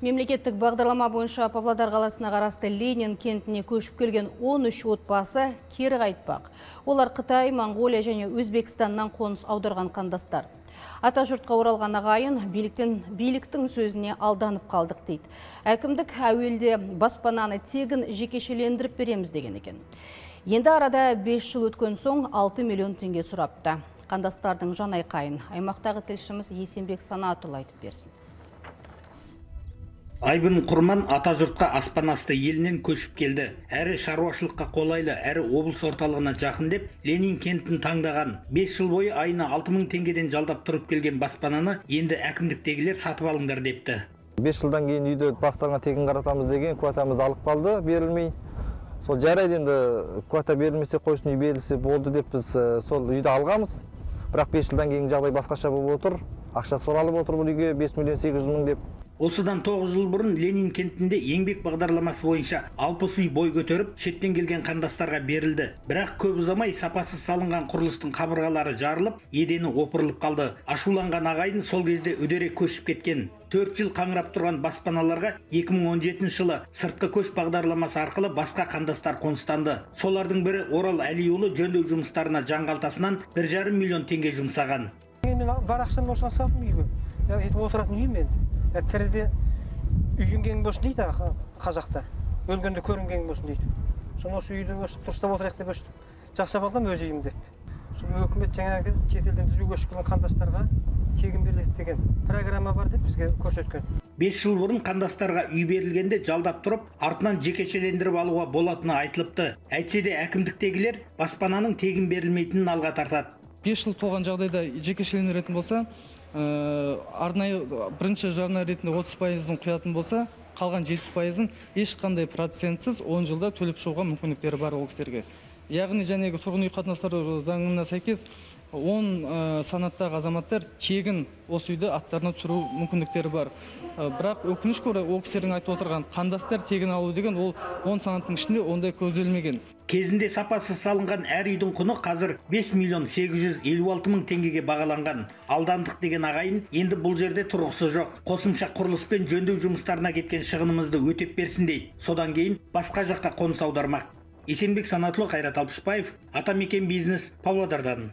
Мемлекеттік бағдарлама бойынша Павлодар қаласына қарасты Ленин кентіне көшіп келген 13 отбасы кері қайтпақ. Олар Қытай, Моңғолия және Өзбекстаннан қоныс аударған қандастар. Ата жұртқа оралған ағайын биліктен биліктің сөзіне алданып қалдық дейді. Әкімдік әуелде баспананы тегін жекешелендіріп береміз деген екен. Енді арада 5 жыл өткен соң 6 миллион теңге сұрапты. Қандастардың жанайқайын аймақтағы тілшіміз Есенбек Санатұлы айтып берсін. Айбын Құрман ата жұртқа аспан асты елінен көшіп келді. Әрі шаруашылыққа қолайлы, әрі облыс орталығына жақын деп Ленин кентін таңдаған. 5 жыл бойы айына 6000 теңгеден жалдап тұрып келген баспананы енді әкімдіктегілер сатып алыңдар депті. 5 жылдан кейін үйді бастарына тегін қаратамыз деген квотамыз алып қалды, берілмей. Сол жарайды енді квота берілмесе қойсын үй берілсе болды деп біз сол үйді алғамыз. Бірақ 5 жылдан кейін жағдай басқаша болып отыр. Ақша сұралып отыр бұл үйге 5 миллион 800 мың деп. Осыдан 9 жыл бұрын Ленин кентінде еңбек бағдарламасы бойынша 60 үй бой көтеріп, шеттен келген қандастарға берілді. Бірақ көп ұзамай сапасыз салынған құрылыстың қабырғалары жарылып, едені опырылып қалды. Ашуланған ағайын сол кезде үдере көшіп кеткен. 4 жыл қаңырап тұрған баспаналарға 2017 жылы сыртқы көш бағдарламасы арқылы басқа қандастар қоныстанды. Солардың бірі Орал Әлиұлы жөндеу жұмыстарына жаңғалтасынан 1,5 миллион теңге жұмсаған. Мен бар ақшамды осыған салдым үйге. Отыратын үйім енді тіріде үйленген болсын дейді қазақта өлгенде көрінген болсын дейді соны осы үйді осы дұрыстап отырайық деп өстіп жасап алдым өз үйім деп сол өкімет жаңағы шетелден бізге көшіп келген қандастарға тегін беріледі деген программа бар деп бізге көрсеткен бес жыл бұрын қандастарға үй берілгенде жалдап тұрып артынан жекешелендіріп алуға болатыны айтылыпты. Әйтсе де әкімдіктегілер баспананың тегін берілмейтінін алға тартады. Бес жыл толған жағдайда жекешелендіретін болса арнайы бірінші жарна ретінде отыз пайызын құятын болса қалған жетпіс пайызын ешқандай процентсіз он жылда төлеп шығуға мүмкіндіктері бар ол кісілерге. Яғни жәнегі тұрғын үй қатынастары заңына сәйкес он э, санаттағы азаматтар тегін осы үйді аттарына түсіру мүмкіндіктері бар. Э, бірақ өкінішке орай ол кісілердің айтып отырған қандастар тегін алу деген ол он санаттың ішінде ондай көзделмеген. Кезінде сапасыз салынған әр үйдің құны қазір 5 миллион 856 мың теңгеге бағаланған. Алдандық деген ағайын енді бұл жерде тұрғысы жоқ. Қосымша құрылыс пен жөндеу жұмыстарына кеткен шығынымызды өтеп берсін дейді. Содан кейін басқа жаққа қоныс аудармақ. Есенбек санатұлы қайрат алпысбаев атамекен бизнес павлодардан.